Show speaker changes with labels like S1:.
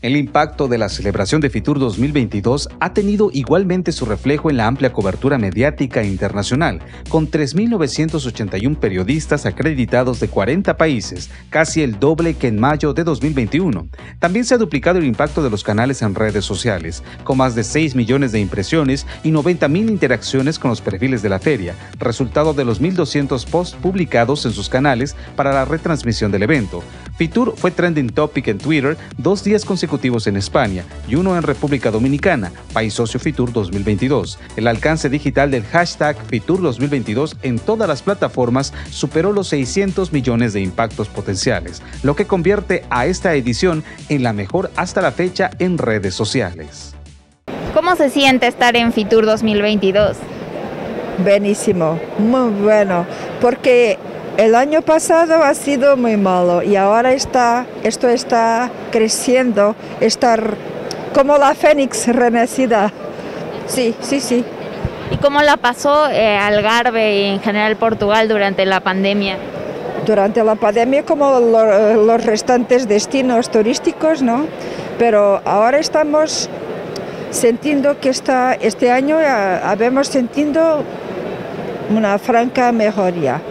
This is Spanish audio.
S1: El impacto de la celebración de Fitur 2022 ha tenido igualmente su reflejo en la amplia cobertura mediática internacional, con 3.981 periodistas acreditados de 40 países, casi el doble que en mayo de 2021. También se ha duplicado el impacto de los canales en redes sociales, con más de 6 millones de impresiones y 90.000 interacciones con los perfiles de la feria, resultado de los 1.200 posts publicados en sus canales para la retransmisión del evento. Fitur fue trending topic en Twitter dos días consecutivos en España y uno en República Dominicana, país socio Fitur 2022. El alcance digital del hashtag Fitur 2022 en todas las plataformas superó los 600 millones de impactos potenciales, lo que convierte a esta edición en la mejor hasta la fecha en redes sociales.
S2: ¿Cómo se siente estar en Fitur 2022?
S3: Buenísimo, muy bueno, porque el año pasado ha sido muy malo y ahora está, esto está creciendo, está como la fénix renacida. Sí, sí, sí.
S2: ¿Y cómo la pasó eh, Algarve y en general Portugal durante la pandemia?
S3: Durante la pandemia como los restantes destinos turísticos, ¿no? Pero ahora estamos sintiendo que está, este año habemos sentido una franca mejoría